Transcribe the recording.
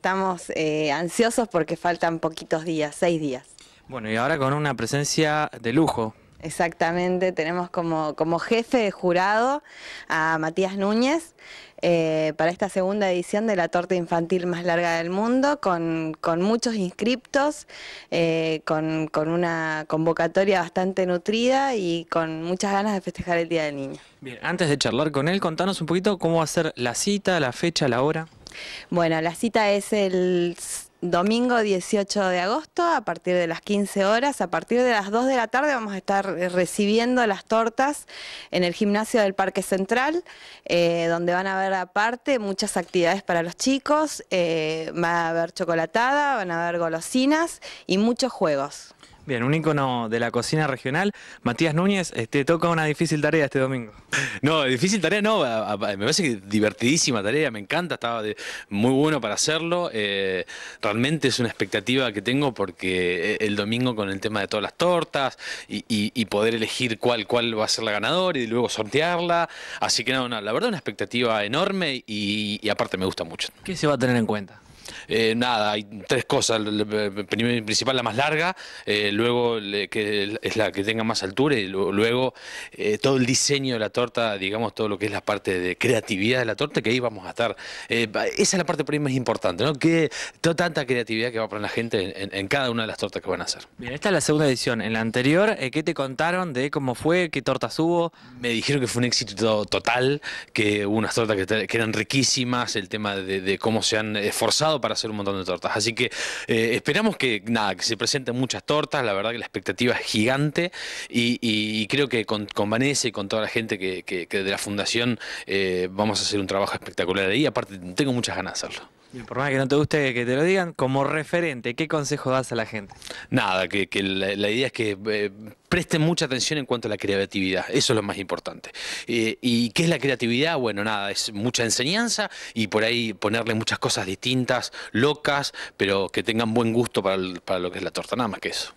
estamos eh, ansiosos porque faltan poquitos días, seis días. Bueno, y ahora con una presencia de lujo. Exactamente, tenemos como, como jefe de jurado a Matías Núñez eh, para esta segunda edición de la torta infantil más larga del mundo, con, con muchos inscriptos, eh, con, con una convocatoria bastante nutrida y con muchas ganas de festejar el Día del Niño. Bien, antes de charlar con él, contanos un poquito cómo va a ser la cita, la fecha, la hora. Bueno, la cita es el domingo 18 de agosto a partir de las 15 horas. A partir de las 2 de la tarde vamos a estar eh, recibiendo las tortas en el gimnasio del Parque Central, eh, donde van a haber aparte muchas actividades para los chicos. Eh, va a haber chocolatada, van a haber golosinas y muchos juegos. Bien, un ícono de la cocina regional. Matías Núñez, te este, toca una difícil tarea este domingo. No, difícil tarea no, me parece que divertidísima tarea, me encanta, estaba muy bueno para hacerlo. Eh, realmente es una expectativa que tengo porque eh, el domingo con el tema de todas las tortas y, poder elegir cuál, cuál va a ser la ganadora y luego sortearla. Así que no, no la verdad una expectativa enorme y aparte me gusta mucho. ¿Qué se va a tener en cuenta? Eh, nada, hay tres cosas. Primero, principal, la más larga, eh, luego que es la que tenga más altura y luego eh, todo el diseño de la torta, digamos, todo lo que es la parte de creatividad de la torta, que ahí vamos a estar. esa es la parte por ahí más importante, ¿no? Que toda tanta creatividad que va a poner la gente en, cada una de las tortas que van a hacer. Bien, esta es la segunda edición. En la anterior, ¿qué te contaron de cómo fue, qué tortas hubo? Me dijeron que fue un éxito total, que hubo unas tortas que, eran riquísimas, el tema de, de cómo se han esforzado para hacer un montón de tortas. Así que eh, esperamos que nada, que se presenten muchas tortas, la verdad que la expectativa es gigante y, creo que con, Vanessa y con toda la gente que, de la fundación eh, vamos a hacer un trabajo espectacular ahí, aparte tengo muchas ganas de hacerlo. Y por más que no te guste que te lo digan, como referente, ¿qué consejo das a la gente? Nada, que, la, idea es que eh, presten mucha atención en cuanto a la creatividad, eso es lo más importante. Eh, ¿Y qué es la creatividad? Bueno, nada, es mucha enseñanza y por ahí ponerle muchas cosas distintas, locas, pero que tengan buen gusto para, para lo que es la torta, nada más que eso.